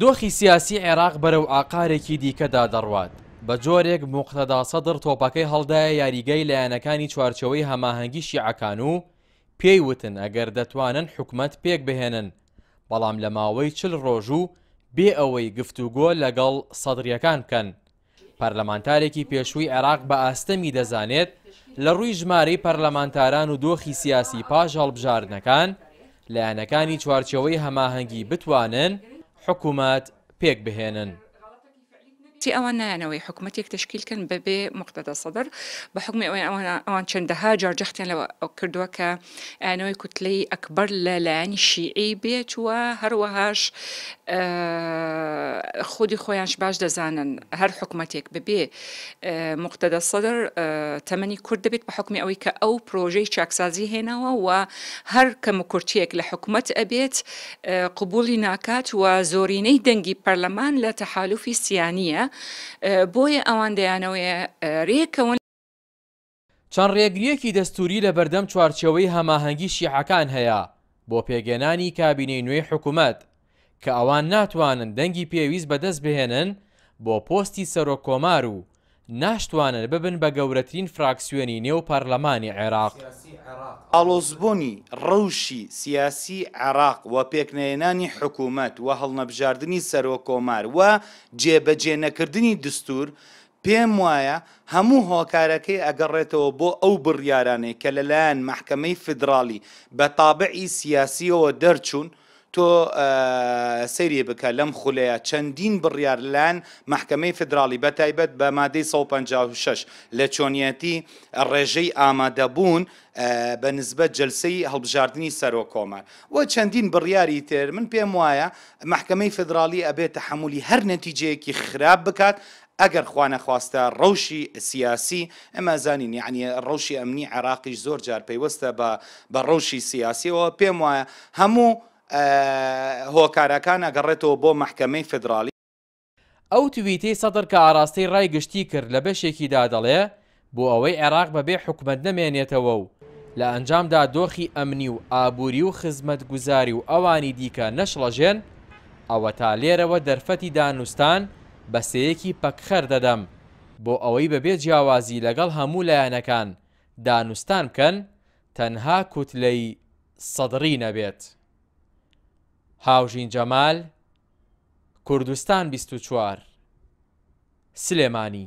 دۆخی سیاسی عێراق بەرەو ئاقارێکی دیکەدا دەڕوات، بە جۆرێک موقتەدا سەدڕ تۆپەکەی هەڵدایە یاریگای لایەنەکانی چوارچێوەی هەماهەنگی شیعەکان و پێی وتن ئەگەر دەتوانن حکومەت پێکبهێنن، بەڵام لە ماوەی چل ڕۆژ و بێ ئەوەی گفتوگۆ لەگەڵ سەدرییەکان بکەن، پەرلەمانتارێکی پێشووی عێراق بە ئاستەمی دەزانێت لە ڕووی ژمارەی پەرلەمانتاران و دۆخی سیاسی پاش هەڵبژاردنەکان، لایەنەکانی چوارچێوەی هەماهەنگی بتوانن حکومەت پێکبهێنن. چی ئەوان نایانەوەی حکومەتێک تەشکیل کەن بەبێ موقتەدا سەدر، بە حوکمی ئەوەی ئەوان چەندەها جار جەختیان لەوە کردووە کە، نەوەی کوتلەی ئەکبەر لە لایەنی شیعی بێت و هەروەهاش خودی خۆیانش باش دەزانن هەر حکوومەتێک ببێ مختدە سەدر تەمەنی کورد دەبێت بە حکومی ئەوەی کە ئەو پرۆژەی چاکسازی هێناوە و هەر کەم و کورتێک لە حکوومەت ئەبێت قوبولی ناکات و زۆرینەی دەنگی پەرلەمان لە تەحالوفی سیانە بۆیە ئەوان دەیانەوەی رێکەون چەند ڕێگرییەکی دەستووری لە بەردەم چوارچێوەی هەماهەنگی شیعەکان هەیە بۆ پێکهێنانی کابینەی نوێی حکومەت، کە ئەوان ناتوانن دەنگی پێویست بەدەست بهێنن بۆ پۆستی سەرۆک کۆمار و ناشتوانن ببن بە گەورەترین فراکسیۆنی نێو پەرلەمانی عێراق. ئاڵۆزبوونی ڕەوشی سیاسیی عێراق و پێکنەهێنانی حکومەت و هەڵنەبژاردنی سەرۆک کۆمار و جێبەجێنەکردنی دەستوور، پێم وایە هەموو هۆکارەکەی ئەگەڕێتەوە بۆ ئەو بڕیارانەی کە لەلایەن مەحکەمەی فیدڕاڵی بە تابعی سیاسییەوە دەرچوون، تۆ سەیری بکە لەم خولەیە چەندین بڕیار لەلایەن مەحکەمەی فیدڕاڵی بە تایبەت بە مادەی سەد و پەنجا و شەش لە چۆنیەتی ڕێژەی ئامادەبوون بە نسبەت جەلسەی هەڵبژاردنی سەرۆک کۆمار و چەندین بڕیاری تر من پێم وایە مەحکەمەی فیدراڵی ئەبێت تەحەمولی هەر نەتیجەیەکی خراپ بکات ئەگەر خوانەخواستە ڕەوشی سیاسی ئەمە زانین یعنی ڕەوشی ئەمنی عێراقیش زۆر جار پەیوەستە بە بە ڕەوشی سیاسیەوە پێم وایە هەموو هۆکارەکان ئەگەڕێتەوە بۆ مەحکەمەی فیدراڵی ئەو تویتەی سەدڕ کە ئاراستەی ڕای گشتی کرد لە بەشێکیدا دەڵێ بۆ ئەوەی عێراق بەبێ حکومەت نەمێنێتەوە و لە ئەنجامدا دۆخی ئەمنی و ئابووری و خزمەتگوزاری و ئەوانی دیکە نەشڵەژێن ئەوەتا لێرەوە دەرفەتی دانوستان بە سێیەکی پەکخەر دەدەم بۆ ئەوەی بەبێ جیاوازی لەگەڵ هەموو لایەنەکان دانوستان بکەن تەنها کوتلەی سەدڕی نەبێت. هاوژین جەمال، کوردستان بیست و چوار، سلێمانی.